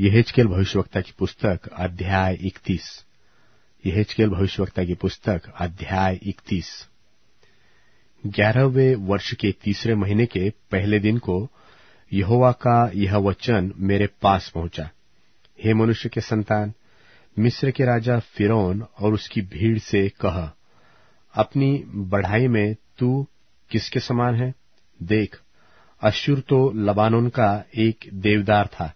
यहेजकेल भविष्यवक्ता की पुस्तक, अध्याय इकतीस। यहेजकेल भविष्यवक्ता की पुस्तक, अध्याय इकतीस। ग्यारहवें वर्ष के तीसरे महीने के पहले दिन को यहोवा का यह वचन मेरे पास पहुँचा। हे मनुष्य के संतान, मिस्र के राजा फिरौन और उसकी भीड़ से कह, अपनी बढ़ाई में तू किसके समान है? देख, अश्शुर तो लबानोन का एक देवदार था।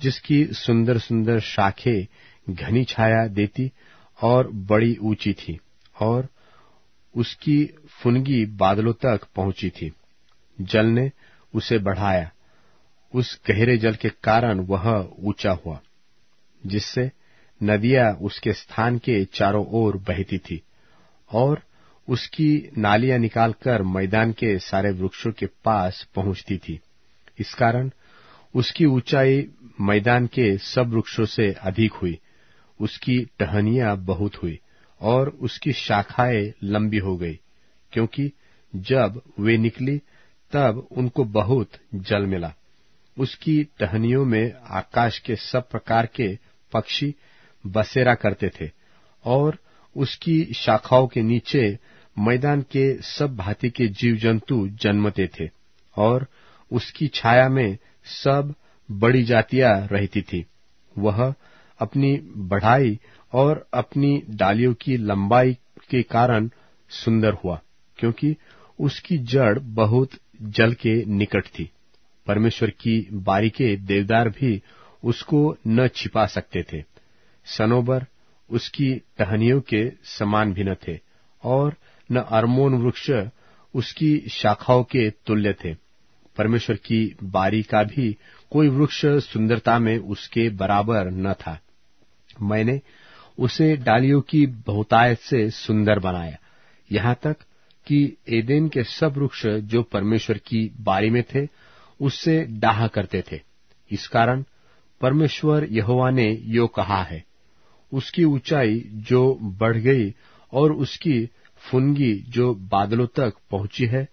जिसकी सुंदर सुंदर शाखें घनी छाया देती और बड़ी ऊँची थी और उसकी फुनगी बादलों तक पहुँची थी। जल ने उसे बढ़ाया। उस गहरे जल के कारण वह ऊँचा हुआ, जिससे नदियाँ उसके स्थान के चारों ओर बहती थी और उसकी नालियाँ निकालकर मैदान के सारे वृक्षों के पास पहुँचती थी। इस कारण उसकी ऊंचाई मैदान के सब वृक्षों से अधिक हुई। उसकी टहनियाँ बहुत हुई और उसकी शाखाएँ लंबी हो गई, क्योंकि जब वे निकली, तब उनको बहुत जल मिला। उसकी टहनियों में आकाश के सब प्रकार के पक्षी बसेरा करते थे और उसकी शाखाओं के नीचे मैदान के सब भांति के जीव जंतु जन्मते थे और उसकी छाया में सब बड़ी जातियाँ रहती थी। वह अपनी बढ़ाई और अपनी डालियों की लंबाई के कारण सुंदर हुआ, क्योंकि उसकी जड़ बहुत जल के निकट थी। परमेश्वर की बारी के देवदार भी उसको न छिपा सकते थे। सनोबर उसकी टहनियों के समान भी न थे, और न अरमोन वृक्ष उसकी शाखाओं के तुल्य थे। परमेश्वर की बारी का भी कोई वृक्ष सुंदरता में उसके बराबर न था। मैंने उसे डालियों की बहुतायत से सुंदर बनाया। यहाँ तक कि एदेन के सब वृक्ष जो परमेश्वर की बारी में थे, उससे डाह करते थे। इस कारण परमेश्वर यहोवा ने यो कहा है, उसकी ऊंचाई जो बढ़ गई और उसकी फुनगी जो बादलों तक पहुँची है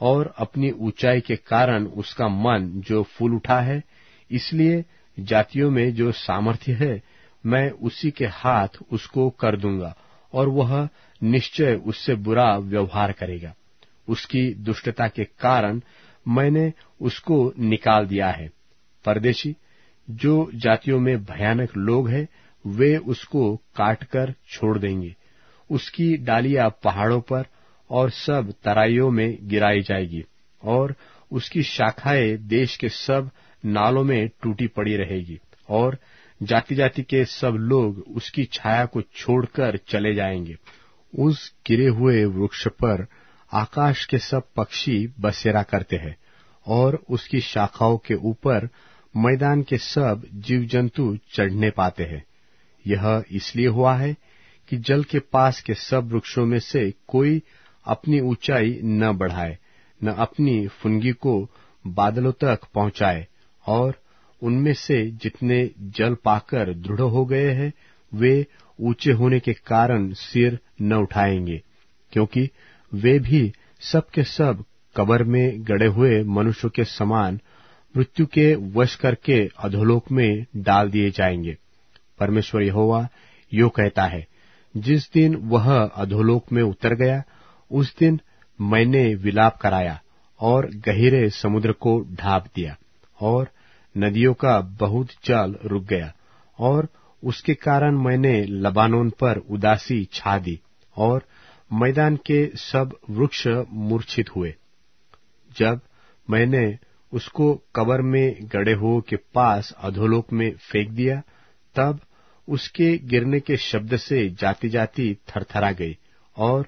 और अपनी ऊंचाई के कारण उसका मन जो फूल उठा है, इसलिए जातियों में जो सामर्थ्य है, मैं उसी के हाथ उसको कर दूँगा और वह निश्चय उससे बुरा व्यवहार करेगा। उसकी दुष्टता के कारण मैंने उसको निकाल दिया है। परदेशी, जो जातियों में भयानक लोग हैं, वे उसको काटकर छोड़ देंगे। उसकी डालियाँ पहाड़ों पर और सब तराइयों में गिराई जाएगी, और उसकी शाखाएँ देश के सब नालों में टूटी पड़ी रहेगी, और जाति जाति के सब लोग उसकी छाया को छोड़कर चले जाएँगे। उस गिरे हुए वृक्ष पर आकाश के सब पक्षी बसेरा करते हैं, और उसकी शाखाओं के ऊपर मैदान के सब जीव जंतु चढ़ने पाते हैं। यह इसलिए हुआ है कि जल के पास के सब वृक्षों में से कोई अपनी ऊंचाई न बढ़ाए, न अपनी फुनगी को बादलों तक पहुँचाए, और उनमें से जितने जल पाकर दृढ़ हो गए हैं, वे ऊँचे होने के कारण सिर न उठाएँगे, क्योंकि वे भी सब के सब कबर में गड़े हुए मनुष्यों के समान मृत्यु के वश करके अधोलोक में डाल दिए जाएँगे। परमेश्वर यहोवा यो कहता है, जिस दिन वह अधोलोक में उतर गया उस दिन मैंने विलाप कराया और गहरे समुद्र को ढाप दिया और नदियों का बहुत जल रुक गया और उसके कारण मैंने लबानोन पर उदासी छा दी और मैदान के सब वृक्ष मूर्छित हुए। जब मैंने उसको कबर में गड़े हुओं के पास अधोलोक में फेंक दिया, तब उसके गिरने के शब्द से जाति जाति थरथरा गई और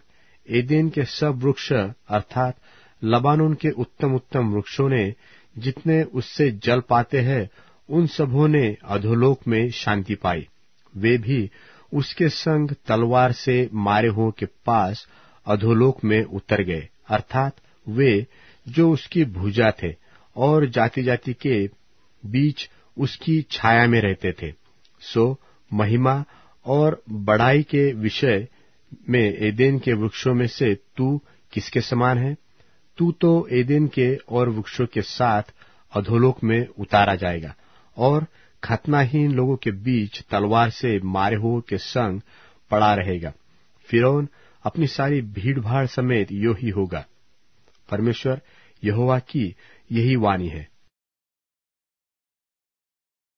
एदेन के सब वृक्ष, अर्थात लबानोन के उत्तम उत्तम वृक्षों ने जितने उससे जल पाते हैं, उन सबों ने अधोलोक में शांति पाई। वे भी उसके संग तलवार से मारे हुओं के पास अधोलोक में उतर गए। अर्थात वे जो उसकी भुजा थे और जाति जाति के बीच उसकी छाया में रहते थे। सो महिमा और बड़ाई के विषय में एदेन के वृक्षों में से तू किसके समान है? तू तो एदेन के और वृक्षों के साथ अधोलोक में उतारा जाएगा, और खतनाहीन लोगों के बीच तलवार से मारे हुओं के संग पड़ा रहेगा। फिरौन अपनी सारी भीड़भाड़ समेत यो ही होगा। परमेश्वर यहोवा की यही वाणी है।